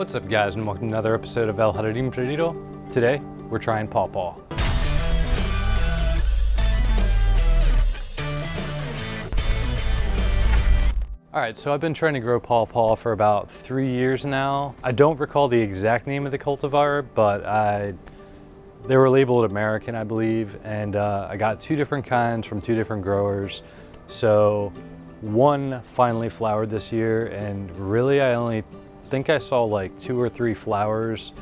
What's up guys and welcome to another episode of El Jardín Perdido. Today, we're trying pawpaw. All right, so I've been trying to grow pawpaw for about three years now. I don't recall the exact name of the cultivar, but I they were labeled American, I believe, and uh, I got two different kinds from two different growers. So one finally flowered this year, and really I only think I saw like two or three flowers.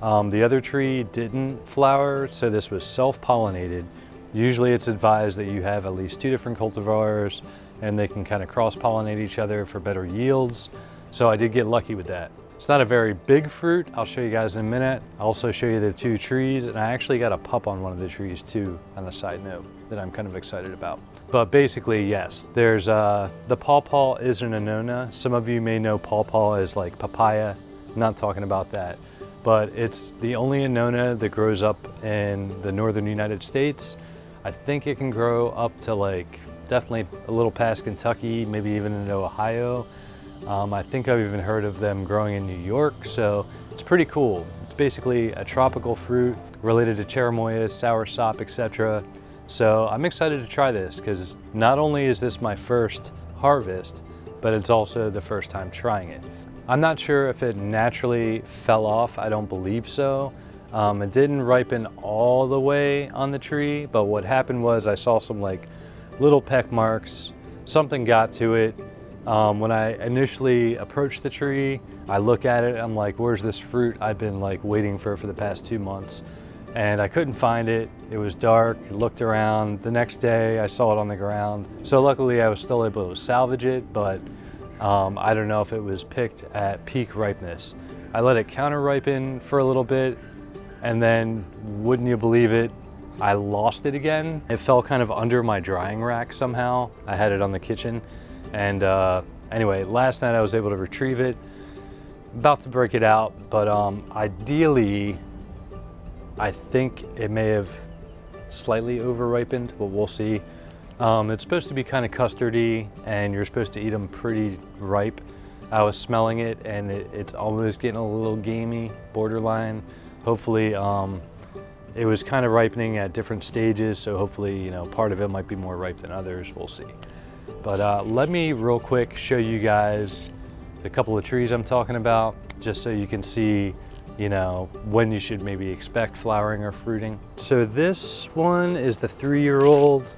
Um, the other tree didn't flower, so this was self-pollinated. Usually it's advised that you have at least two different cultivars and they can kind of cross-pollinate each other for better yields. So I did get lucky with that. It's not a very big fruit. I'll show you guys in a minute. I'll also show you the two trees and I actually got a pup on one of the trees too on a side note that I'm kind of excited about. But basically, yes, there's uh, the pawpaw is an annona. Some of you may know pawpaw as like papaya. I'm not talking about that. But it's the only annona that grows up in the northern United States. I think it can grow up to like definitely a little past Kentucky, maybe even into Ohio. Um, I think I've even heard of them growing in New York, so it's pretty cool. It's basically a tropical fruit related to cherimoyas, soursop, etc. So I'm excited to try this because not only is this my first harvest, but it's also the first time trying it. I'm not sure if it naturally fell off, I don't believe so. Um, it didn't ripen all the way on the tree, but what happened was I saw some like little peck marks, something got to it, um, when I initially approached the tree, I look at it, I'm like, where's this fruit I've been like waiting for for the past two months? And I couldn't find it. It was dark, looked around. The next day I saw it on the ground. So luckily I was still able to salvage it, but um, I don't know if it was picked at peak ripeness. I let it counter ripen for a little bit and then wouldn't you believe it, I lost it again. It fell kind of under my drying rack somehow. I had it on the kitchen and uh, anyway, last night I was able to retrieve it. About to break it out, but um, ideally, I think it may have slightly over ripened, but we'll see. Um, it's supposed to be kind of custardy and you're supposed to eat them pretty ripe. I was smelling it and it, it's almost getting a little gamey, borderline. Hopefully, um, it was kind of ripening at different stages, so hopefully, you know, part of it might be more ripe than others, we'll see. But uh, let me real quick show you guys a couple of trees I'm talking about, just so you can see, you know, when you should maybe expect flowering or fruiting. So this one is the three-year-old,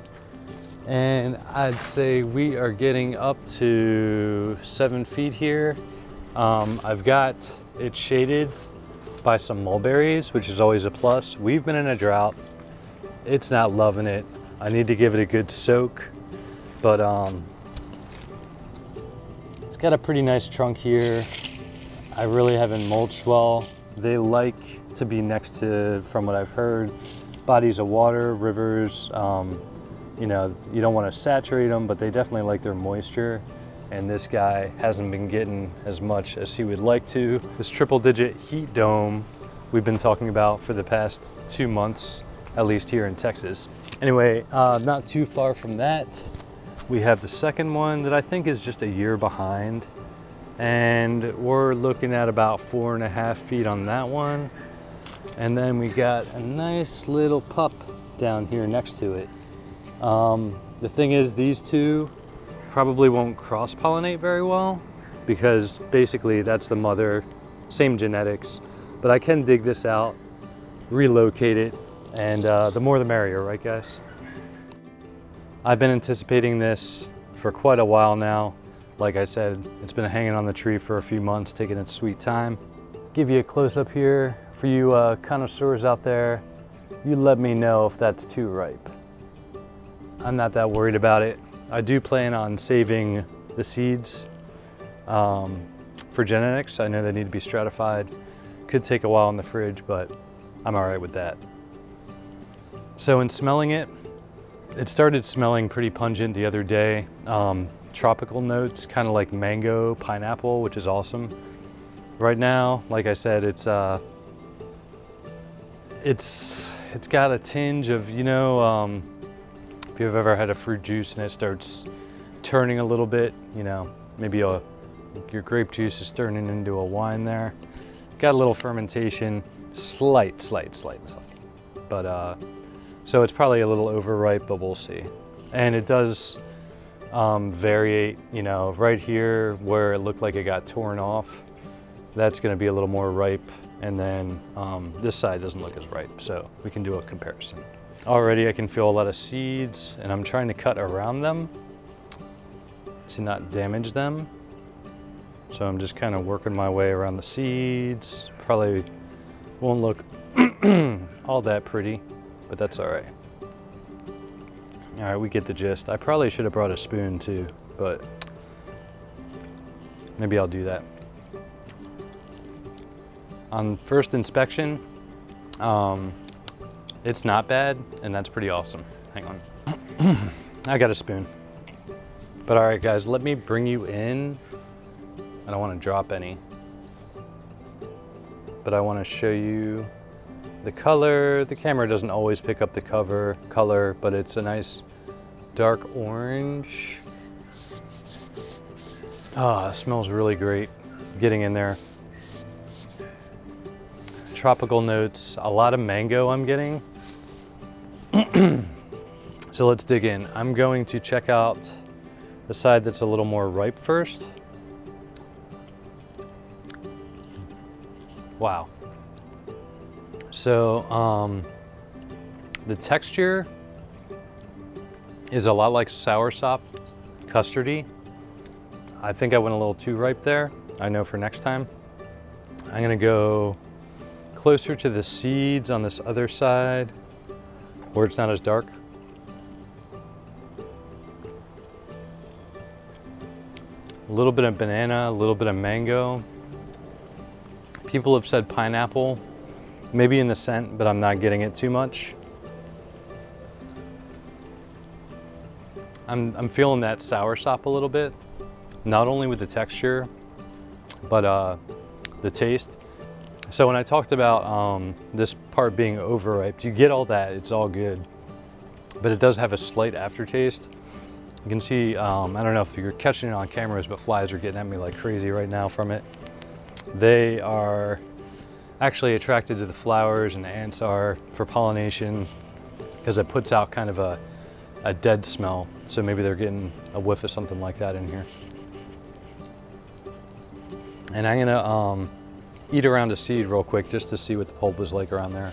and I'd say we are getting up to seven feet here. Um, I've got it shaded by some mulberries, which is always a plus. We've been in a drought. It's not loving it. I need to give it a good soak but um, it's got a pretty nice trunk here. I really haven't mulched well. They like to be next to, from what I've heard, bodies of water, rivers. Um, you know, you don't want to saturate them, but they definitely like their moisture. And this guy hasn't been getting as much as he would like to. This triple digit heat dome we've been talking about for the past two months, at least here in Texas. Anyway, uh, not too far from that, we have the second one that I think is just a year behind. And we're looking at about four and a half feet on that one. And then we got a nice little pup down here next to it. Um, the thing is these two probably won't cross-pollinate very well because basically that's the mother, same genetics. But I can dig this out, relocate it, and uh, the more the merrier, right guys? I've been anticipating this for quite a while now. Like I said, it's been hanging on the tree for a few months, taking its sweet time. Give you a close up here for you uh, connoisseurs out there. You let me know if that's too ripe. I'm not that worried about it. I do plan on saving the seeds um, for genetics. I know they need to be stratified. Could take a while in the fridge, but I'm all right with that. So in smelling it, it started smelling pretty pungent the other day. Um, tropical notes, kind of like mango, pineapple, which is awesome. Right now, like I said, it's uh, it's it's got a tinge of you know um, if you've ever had a fruit juice and it starts turning a little bit, you know, maybe a your grape juice is turning into a wine there. got a little fermentation, slight, slight, slight, slight. But uh, so it's probably a little overripe, but we'll see. And it does um, variate, you know, right here where it looked like it got torn off, that's gonna be a little more ripe. And then um, this side doesn't look as ripe, so we can do a comparison. Already I can feel a lot of seeds and I'm trying to cut around them to not damage them. So I'm just kind of working my way around the seeds. Probably won't look all that pretty, but that's all right. All right, we get the gist. I probably should have brought a spoon too, but maybe I'll do that. On first inspection, um, it's not bad, and that's pretty awesome. Hang on. I got a spoon. But all right, guys, let me bring you in. I don't want to drop any. But I want to show you the color. The camera doesn't always pick up the cover color, but it's a nice dark orange. Ah, smells really great getting in there. Tropical notes, a lot of mango I'm getting. so let's dig in. I'm going to check out the side that's a little more ripe first. Wow. So um, the texture is a lot like soursop, custardy. I think I went a little too ripe there. I know for next time. I'm gonna go closer to the seeds on this other side where it's not as dark. A little bit of banana, a little bit of mango. People have said pineapple, maybe in the scent, but I'm not getting it too much. I'm, I'm feeling that soursop a little bit, not only with the texture, but uh, the taste. So when I talked about um, this part being overripe, you get all that, it's all good. But it does have a slight aftertaste. You can see, um, I don't know if you're catching it on cameras, but flies are getting at me like crazy right now from it. They are actually attracted to the flowers and the ants are for pollination because it puts out kind of a, a dead smell. So maybe they're getting a whiff of something like that in here. And I'm gonna um, eat around a seed real quick just to see what the pulp is like around there.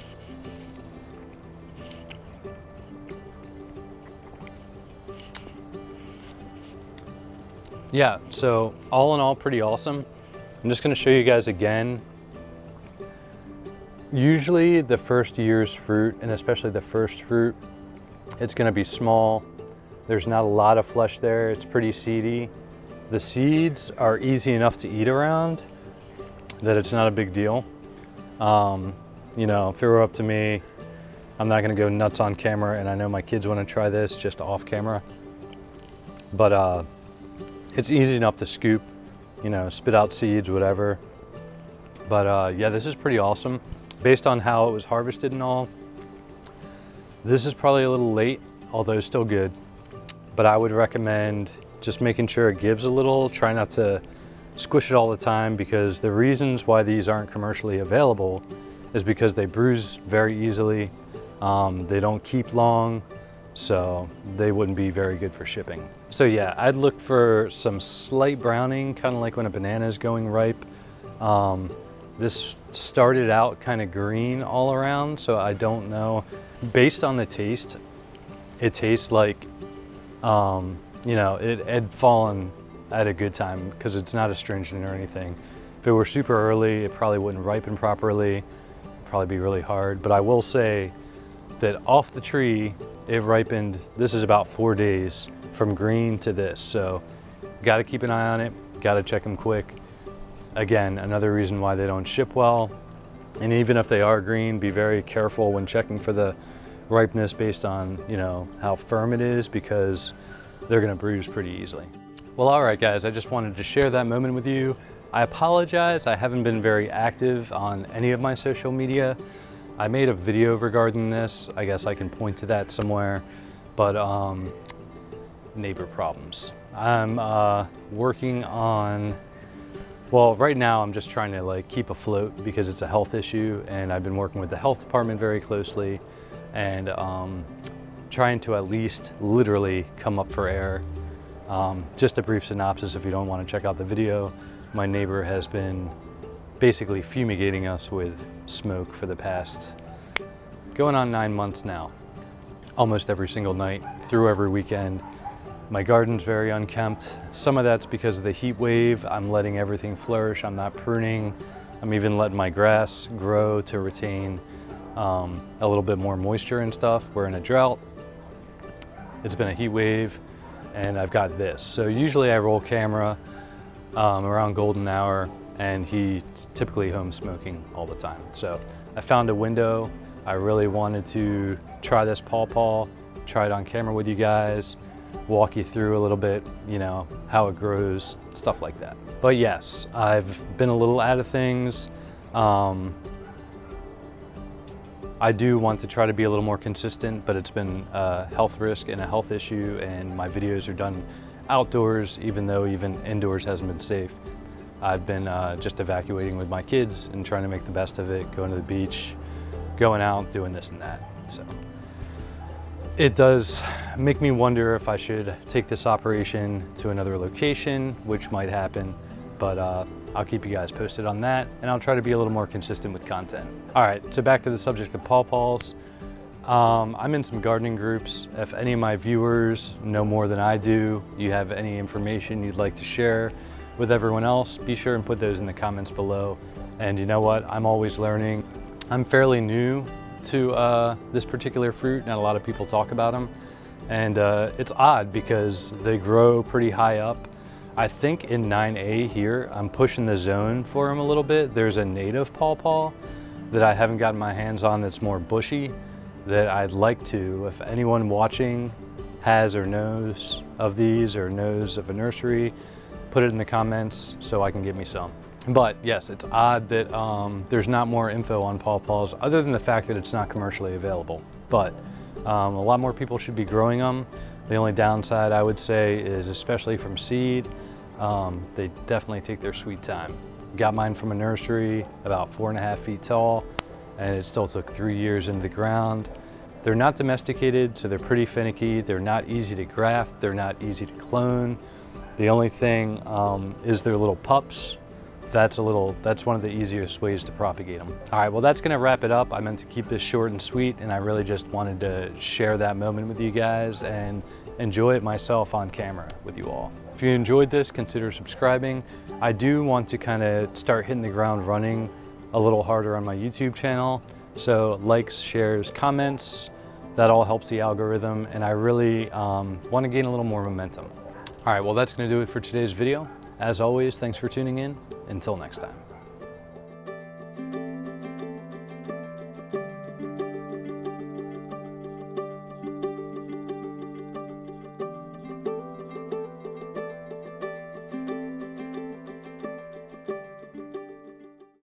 Yeah, so all in all, pretty awesome. I'm just gonna show you guys again. Usually the first year's fruit, and especially the first fruit, it's gonna be small. There's not a lot of flesh there. It's pretty seedy. The seeds are easy enough to eat around that it's not a big deal. Um, you know, if it were up to me, I'm not gonna go nuts on camera and I know my kids wanna try this just off camera. But uh, it's easy enough to scoop, you know, spit out seeds, whatever. But uh, yeah, this is pretty awesome. Based on how it was harvested and all, this is probably a little late, although still good. But I would recommend just making sure it gives a little, try not to squish it all the time because the reasons why these aren't commercially available is because they bruise very easily, um, they don't keep long, so they wouldn't be very good for shipping. So yeah, I'd look for some slight browning, kind of like when a banana is going ripe. Um, this started out kind of green all around, so I don't know. Based on the taste, it tastes like, um, you know, it had fallen at a good time because it's not astringent or anything. If it were super early, it probably wouldn't ripen properly, probably be really hard. But I will say that off the tree, it ripened, this is about four days from green to this. So got to keep an eye on it, got to check them quick. Again, another reason why they don't ship well. And even if they are green, be very careful when checking for the ripeness based on, you know, how firm it is because they're gonna bruise pretty easily. Well, all right, guys, I just wanted to share that moment with you. I apologize, I haven't been very active on any of my social media. I made a video regarding this. I guess I can point to that somewhere, but um, neighbor problems. I'm uh, working on Well, right now I'm just trying to like keep afloat because it's a health issue and I've been working with the health department very closely and um, trying to at least literally come up for air. Um, just a brief synopsis if you don't want to check out the video. My neighbor has been basically fumigating us with smoke for the past going on nine months now. Almost every single night, through every weekend. My garden's very unkempt. Some of that's because of the heat wave. I'm letting everything flourish. I'm not pruning. I'm even letting my grass grow to retain um, a little bit more moisture and stuff. We're in a drought. It's been a heat wave and I've got this. So usually I roll camera um, around golden hour and he typically home smoking all the time. So I found a window. I really wanted to try this pawpaw, try it on camera with you guys walk you through a little bit, you know, how it grows, stuff like that. But yes, I've been a little out of things. Um, I do want to try to be a little more consistent, but it's been a health risk and a health issue, and my videos are done outdoors, even though even indoors hasn't been safe. I've been uh, just evacuating with my kids and trying to make the best of it, going to the beach, going out, doing this and that. So. It does make me wonder if I should take this operation to another location, which might happen, but uh, I'll keep you guys posted on that, and I'll try to be a little more consistent with content. All right, so back to the subject of pawpaws. Um, I'm in some gardening groups. If any of my viewers know more than I do, you have any information you'd like to share with everyone else, be sure and put those in the comments below. And you know what, I'm always learning. I'm fairly new to uh, this particular fruit. Not a lot of people talk about them. And uh, it's odd because they grow pretty high up. I think in 9A here, I'm pushing the zone for them a little bit. There's a native pawpaw that I haven't gotten my hands on that's more bushy that I'd like to. If anyone watching has or knows of these or knows of a nursery, put it in the comments so I can get me some. But yes, it's odd that um, there's not more info on pawpaws other than the fact that it's not commercially available. But um, a lot more people should be growing them. The only downside I would say is especially from seed, um, they definitely take their sweet time. Got mine from a nursery about four and a half feet tall and it still took three years into the ground. They're not domesticated, so they're pretty finicky. They're not easy to graft. They're not easy to clone. The only thing um, is their little pups that's a little, that's one of the easiest ways to propagate them. All right, well that's gonna wrap it up. I meant to keep this short and sweet and I really just wanted to share that moment with you guys and enjoy it myself on camera with you all. If you enjoyed this, consider subscribing. I do want to kind of start hitting the ground running a little harder on my YouTube channel. So likes, shares, comments, that all helps the algorithm and I really um, want to gain a little more momentum. All right, well that's gonna do it for today's video. As always, thanks for tuning in. Until next time.